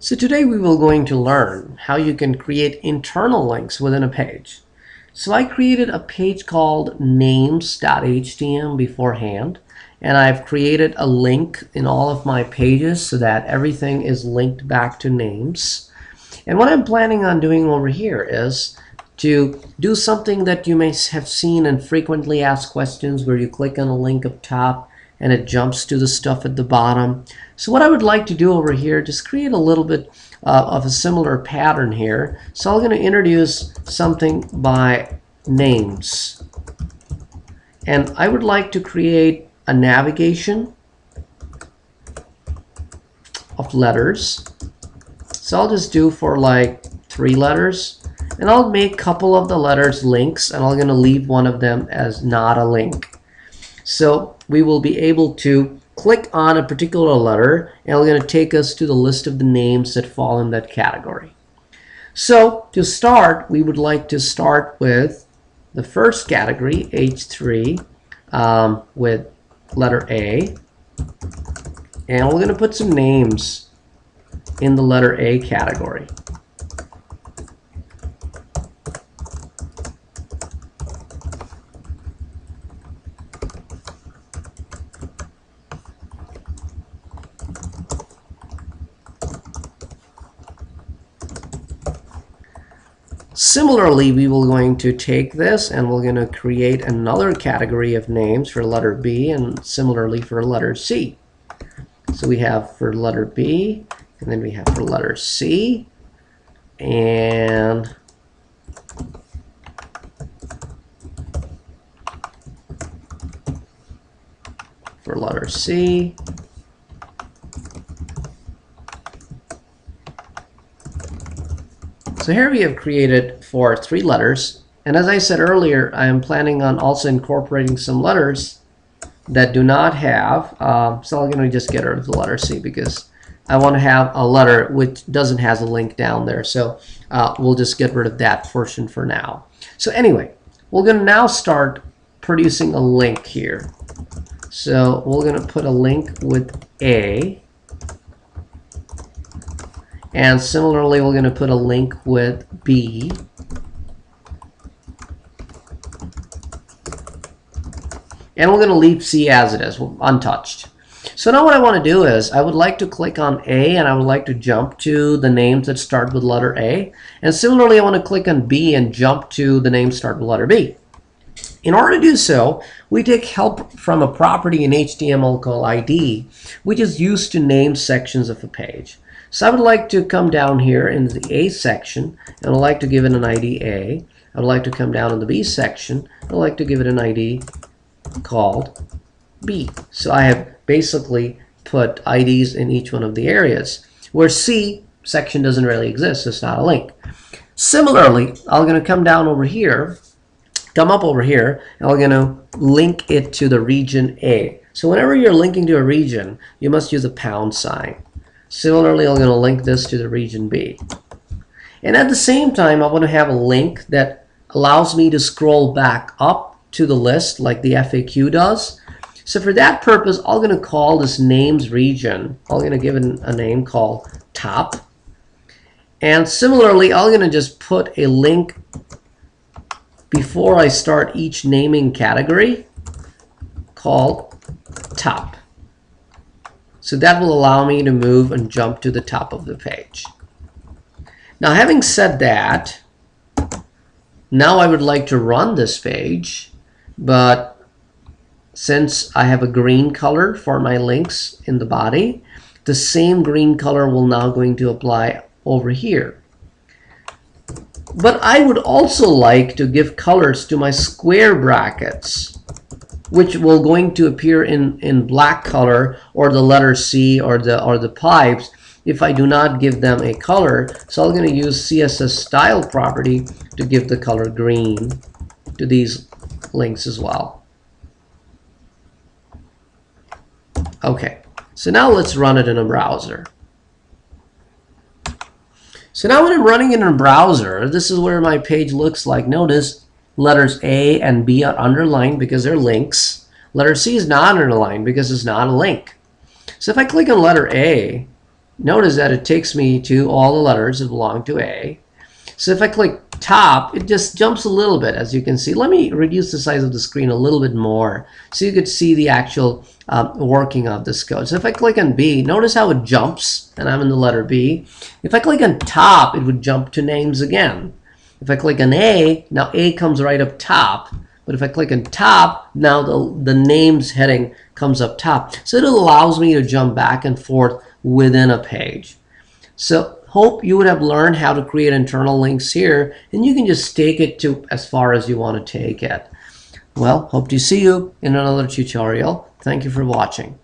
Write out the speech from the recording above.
So today we will going to learn how you can create internal links within a page. So I created a page called names.htm beforehand and I've created a link in all of my pages so that everything is linked back to names. And what I'm planning on doing over here is to do something that you may have seen in frequently asked questions where you click on a link up top and it jumps to the stuff at the bottom. So what I would like to do over here, just create a little bit uh, of a similar pattern here. So I'm going to introduce something by names. And I would like to create a navigation of letters. So I'll just do for like three letters. And I'll make a couple of the letters links and I'm going to leave one of them as not a link. So we will be able to click on a particular letter and it's going to take us to the list of the names that fall in that category. So to start, we would like to start with the first category, H3, um, with letter A. And we're going to put some names in the letter A category. Similarly, we will going to take this and we're going to create another category of names for letter B and similarly for letter C. So we have for letter B and then we have for letter C and for letter C So here we have created for three letters. And as I said earlier, I am planning on also incorporating some letters that do not have, um, so I'm going to just get rid of the letter C because I want to have a letter which doesn't has a link down there. So uh, we'll just get rid of that portion for now. So anyway, we're going to now start producing a link here. So we're going to put a link with A. And similarly, we're going to put a link with B. And we're going to leave C as it is, untouched. So now what I want to do is, I would like to click on A and I would like to jump to the names that start with letter A. And similarly, I want to click on B and jump to the names start with letter B. In order to do so, we take help from a property in HTML called ID, which is used to name sections of a page. So I would like to come down here in the A section, and I'd like to give it an ID A. I'd like to come down in the B section, I'd like to give it an ID called B. So I have basically put IDs in each one of the areas. Where C section doesn't really exist, it's not a link. Similarly, I'm going to come down over here, come up over here, and I'm going to link it to the region A. So whenever you're linking to a region, you must use a pound sign. Similarly, I'm going to link this to the region B. And at the same time, I want to have a link that allows me to scroll back up to the list like the FAQ does. So for that purpose, I'm going to call this names region. I'm going to give it a name called top. And similarly, I'm going to just put a link before I start each naming category called top. So that will allow me to move and jump to the top of the page. Now having said that, now I would like to run this page, but since I have a green color for my links in the body, the same green color will now going to apply over here. But I would also like to give colors to my square brackets which will going to appear in, in black color or the letter C or the, or the pipes if I do not give them a color. So I'm going to use CSS style property to give the color green to these links as well. Okay, so now let's run it in a browser. So now when I'm running in a browser, this is where my page looks like. Notice Letters A and B are underlined because they're links. Letter C is not underlined because it's not a link. So if I click on letter A, notice that it takes me to all the letters that belong to A. So if I click top, it just jumps a little bit, as you can see. Let me reduce the size of the screen a little bit more so you could see the actual um, working of this code. So if I click on B, notice how it jumps, and I'm in the letter B. If I click on top, it would jump to names again. If I click on A, now A comes right up top. But if I click on top, now the, the names heading comes up top. So it allows me to jump back and forth within a page. So hope you would have learned how to create internal links here and you can just take it to as far as you want to take it. Well, hope to see you in another tutorial. Thank you for watching.